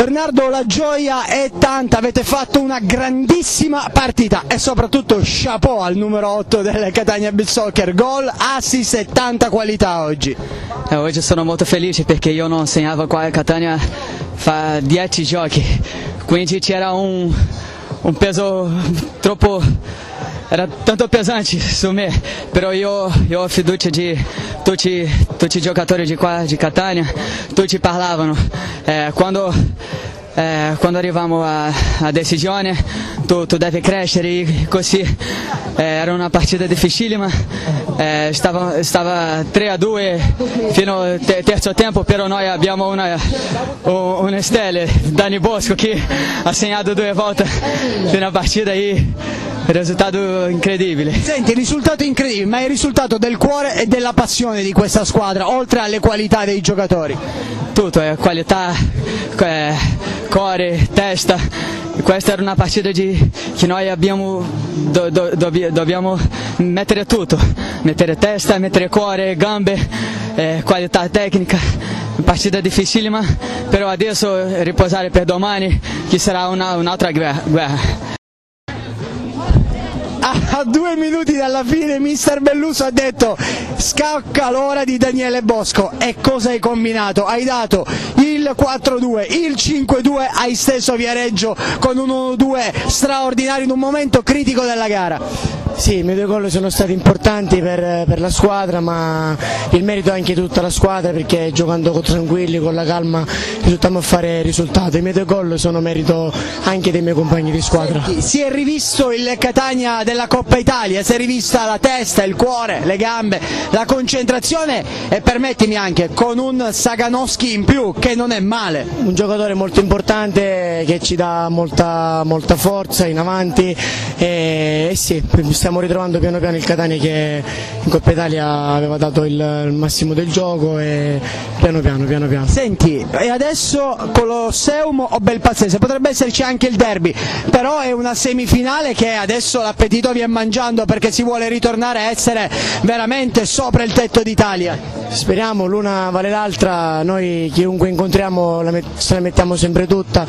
Bernardo la gioia è tanta, avete fatto una grandissima partita e soprattutto chapeau al numero 8 del Catania Beach Soccer, gol, assist e tanta qualità oggi. Eh, oggi sono molto felice perché io non segnavo qua a Catania fa 10 giochi, quindi c'era un, un peso troppo era tanto pesante su me, però io, io ho fiducia di tutti, tutti i giocatori di qua di Catania, tutti parlavano. Eh, quando, eh, quando arriviamo a, decisione tu, tu devi crescere così. Eh, era una partita difficilissima, eh, stava, stava 3 a 2 fino al terzo tempo, però noi abbiamo una, una stella, Dani Bosco, che ha segnato due volte nella partita e risultato incredibile. Senti, risultato incredibile, ma è il risultato del cuore e della passione di questa squadra, oltre alle qualità dei giocatori. Tutto, è qualità, è cuore, testa. Questa era una partita di, che noi abbiamo, do, do, dobbiamo mettere tutto, mettere testa, mettere cuore, gambe, eh, qualità tecnica partita difficilissima, però adesso riposare per domani che sarà un'altra guerra a due minuti dalla fine mister Belluso ha detto scacca l'ora di Daniele Bosco e cosa hai combinato? Hai dato il 4-2, il 5-2, hai steso Viareggio con un 1-2 straordinario in un momento critico della gara. Sì, i miei due gol sono stati importanti per, per, la squadra, ma il merito è anche tutta la squadra perché giocando tranquilli, con la calma, risultiamo a fare risultato. I miei due gol sono merito anche dei miei compagni di squadra. Senti, si è rivisto il Catania della Coppa Italia, si è rivista la testa, il cuore, le gambe, la concentrazione e permettimi anche con un Saganowski in più che non è male. Un giocatore molto importante che ci dà molta, molta forza in avanti e, e sì, stiamo ritrovando piano piano il Catania che in Coppa Italia aveva dato il, il massimo del gioco e piano piano, piano piano. Senti, e adesso Colosseum o Belpazzese, potrebbe esserci anche il derby, però è una semifinale che adesso l'appetito viene mangiando perché si vuole ritornare a essere veramente sopra il tetto d'Italia. Speriamo, l'una vale l'altra, noi chiunque incontriamo la ce la mettiamo sempre tutta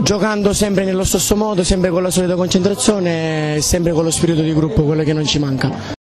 giocando sempre nello stesso modo, sempre con la solita concentrazione e sempre con lo spirito di gruppo, quello che non ci manca.